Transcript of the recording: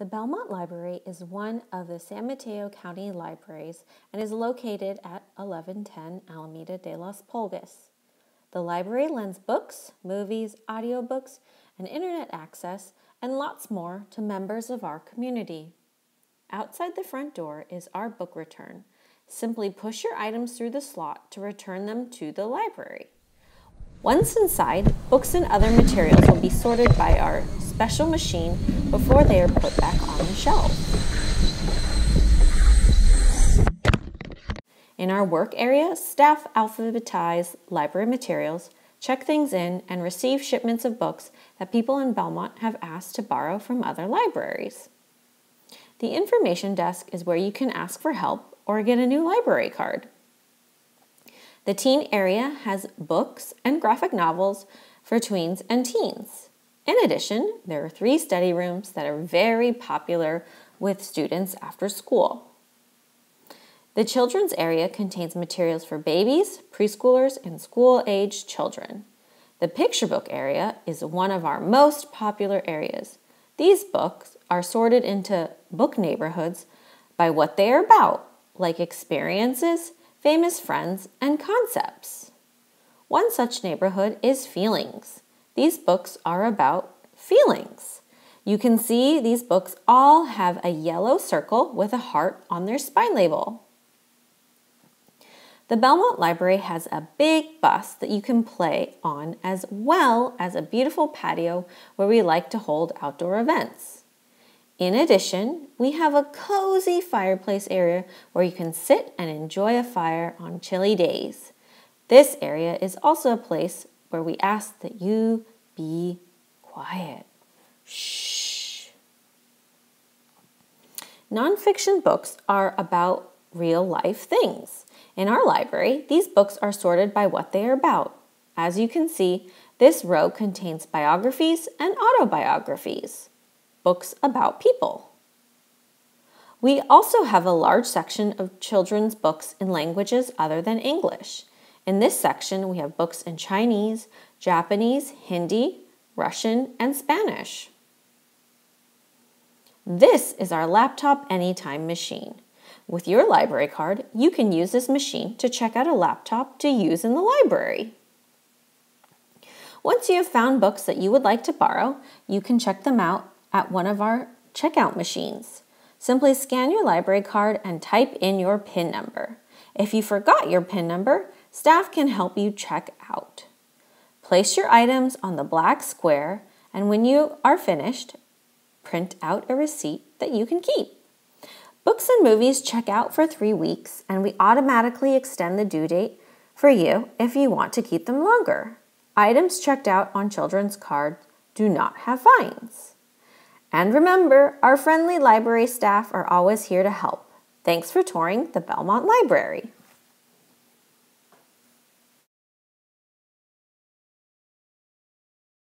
The Belmont Library is one of the San Mateo County libraries and is located at 1110 Alameda de los Pulgas. The library lends books, movies, audiobooks, and internet access, and lots more to members of our community. Outside the front door is our book return. Simply push your items through the slot to return them to the library. Once inside, books and other materials will be sorted by our special machine before they are put back on the shelf. In our work area, staff alphabetize library materials, check things in, and receive shipments of books that people in Belmont have asked to borrow from other libraries. The information desk is where you can ask for help or get a new library card. The teen area has books and graphic novels for tweens and teens. In addition, there are three study rooms that are very popular with students after school. The children's area contains materials for babies, preschoolers, and school aged children. The picture book area is one of our most popular areas. These books are sorted into book neighborhoods by what they are about, like experiences, famous friends, and concepts. One such neighborhood is feelings. These books are about feelings. You can see these books all have a yellow circle with a heart on their spine label. The Belmont Library has a big bus that you can play on as well as a beautiful patio where we like to hold outdoor events. In addition, we have a cozy fireplace area where you can sit and enjoy a fire on chilly days. This area is also a place where we ask that you be quiet. Shh. Nonfiction books are about real life things. In our library, these books are sorted by what they are about. As you can see, this row contains biographies and autobiographies books about people. We also have a large section of children's books in languages other than English. In this section, we have books in Chinese, Japanese, Hindi, Russian, and Spanish. This is our laptop anytime machine. With your library card, you can use this machine to check out a laptop to use in the library. Once you have found books that you would like to borrow, you can check them out at one of our checkout machines. Simply scan your library card and type in your PIN number. If you forgot your PIN number, staff can help you check out. Place your items on the black square, and when you are finished, print out a receipt that you can keep. Books and movies check out for three weeks, and we automatically extend the due date for you if you want to keep them longer. Items checked out on children's cards do not have fines. And remember, our friendly library staff are always here to help. Thanks for touring the Belmont Library.